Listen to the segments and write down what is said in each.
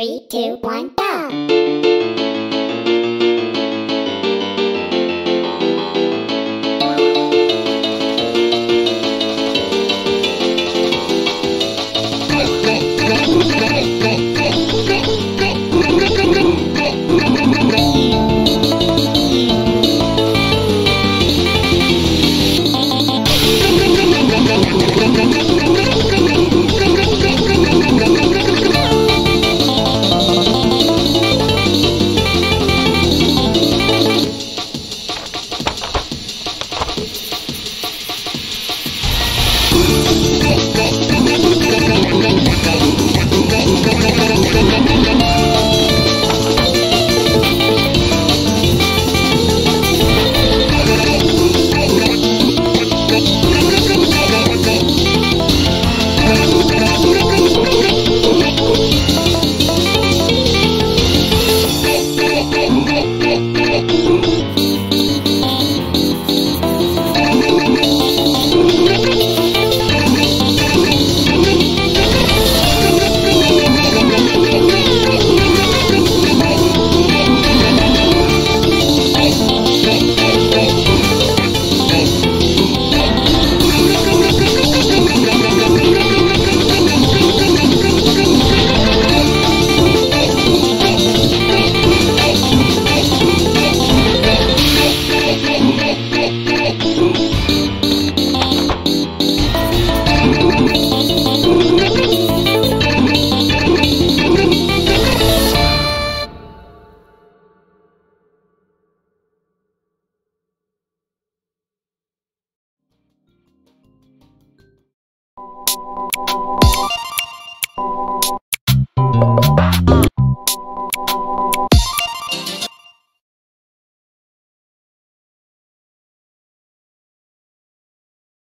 Three, two, one,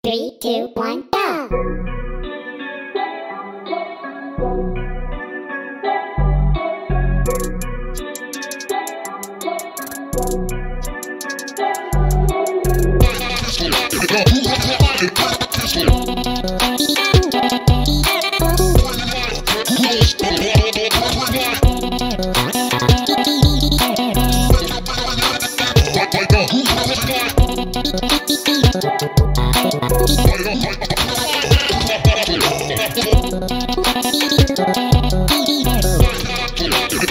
Three, two, one, go! Fight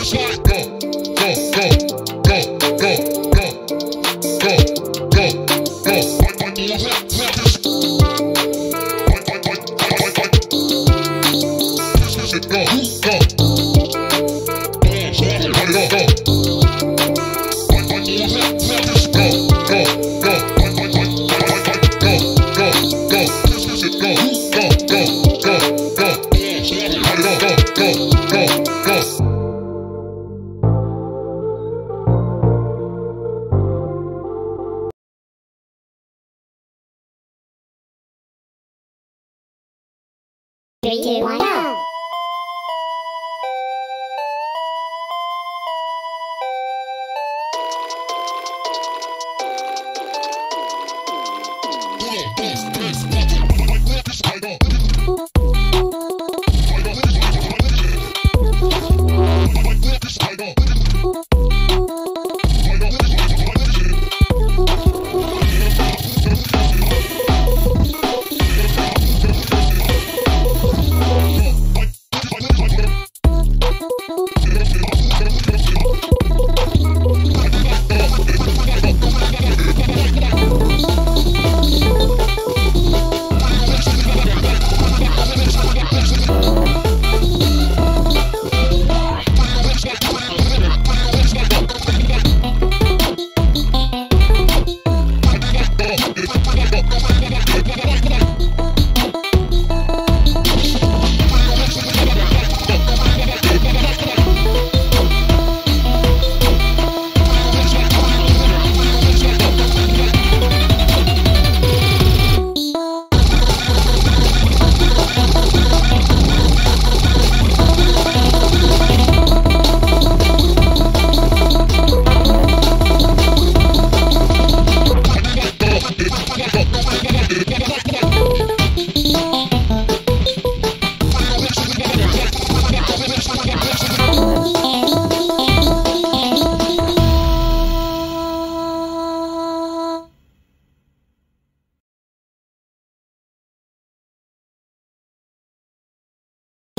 is what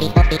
Bye.